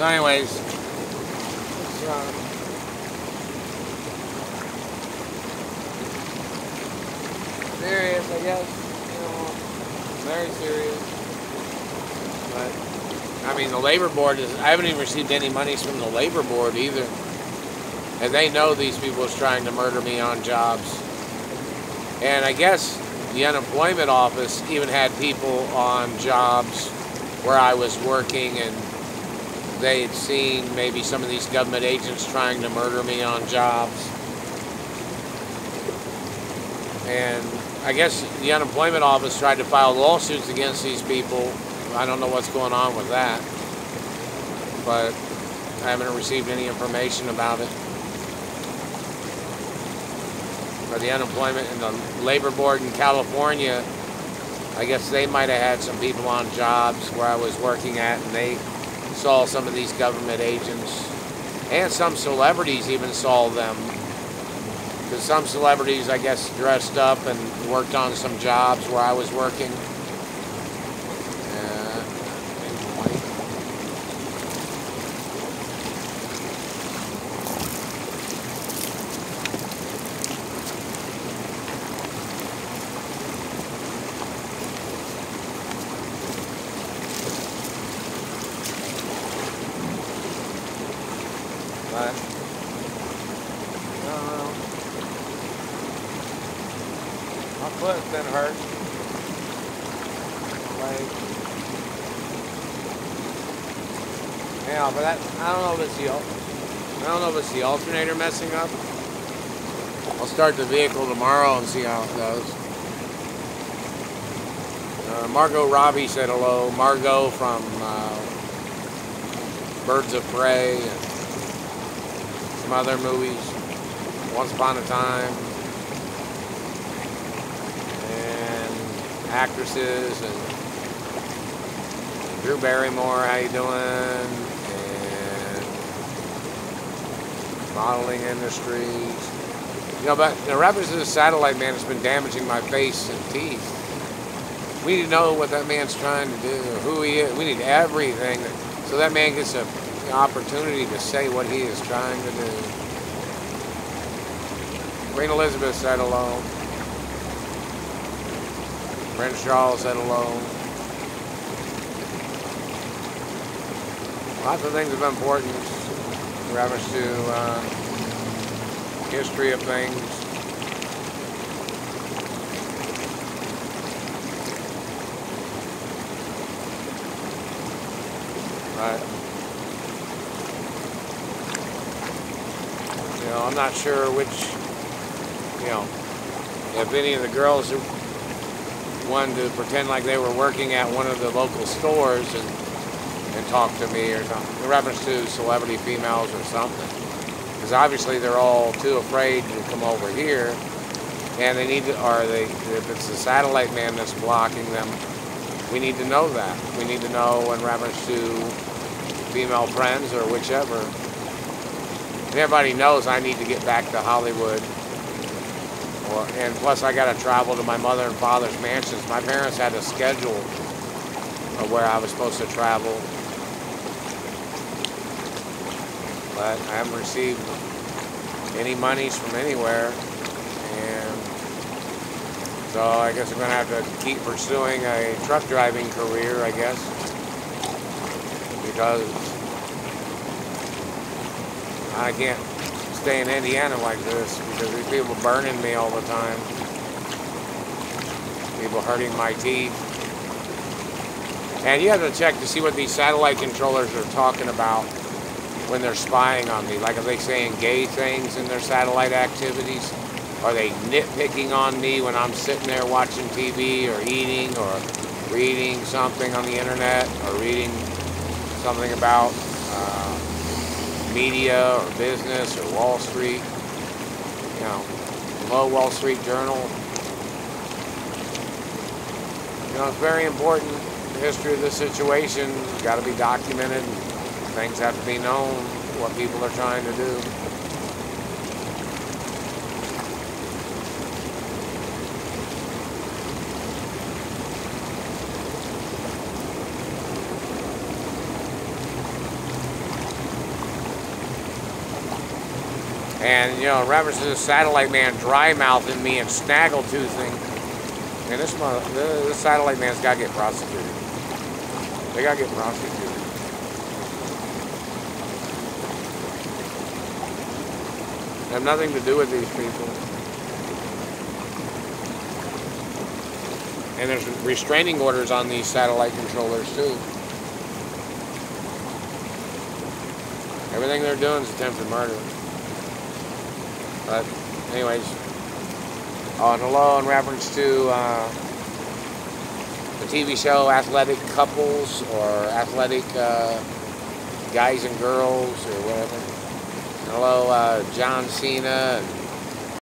So anyways, it's, serious, I guess. You know, very serious. But I mean, the labor board is. I haven't even received any monies from the labor board either, and they know these people is trying to murder me on jobs. And I guess the unemployment office even had people on jobs where I was working and they had seen maybe some of these government agents trying to murder me on jobs. And I guess the unemployment office tried to file lawsuits against these people. I don't know what's going on with that. But I haven't received any information about it. But the unemployment and the labor board in California, I guess they might have had some people on jobs where I was working at and they saw some of these government agents, and some celebrities even saw them. Because some celebrities, I guess, dressed up and worked on some jobs where I was working. The I don't know if it's the alternator messing up. I'll start the vehicle tomorrow and see how it goes. Uh, Margot Robbie said hello. Margot from uh, Birds of Prey some other movies. Once Upon a Time. And actresses and Drew Barrymore, how you doing? modeling industries. You know, but the reference to the satellite man has been damaging my face and teeth. We need to know what that man's trying to do, who he is. We need everything so that man gets a, opportunity to say what he is trying to do. Queen Elizabeth said hello. Prince Charles said hello. Lots of things of importance reference to uh, history of things. Right. Know, I'm not sure which, you know, if any of the girls wanted to pretend like they were working at one of the local stores and and talk to me or something, in reference to celebrity females or something. Because obviously they're all too afraid to come over here, and they need to, or they, if it's the satellite man that's blocking them, we need to know that. We need to know in reference to female friends or whichever. And everybody knows I need to get back to Hollywood. And plus I got to travel to my mother and father's mansions. My parents had a schedule of where I was supposed to travel but I haven't received any monies from anywhere. And so I guess I'm going to have to keep pursuing a truck driving career, I guess, because I can't stay in Indiana like this because these people burning me all the time. People hurting my teeth. And you have to check to see what these satellite controllers are talking about when they're spying on me? Like, are they saying gay things in their satellite activities? Are they nitpicking on me when I'm sitting there watching TV or eating or reading something on the internet or reading something about uh, media or business or Wall Street? You know, Low Wall Street Journal. You know, it's very important. The history of the situation got to be documented things have to be known what people are trying to do. And, you know, reference to the satellite man dry mouthing me and snaggle toothing, and this, mother, this satellite man's got to get prosecuted. They got to get prosecuted. have nothing to do with these people. And there's restraining orders on these satellite controllers too. Everything they're doing is attempted murder. But, anyways, oh, and hello in reference to uh, the TV show Athletic Couples or Athletic uh, Guys and Girls or whatever. Hello, uh, John Cena and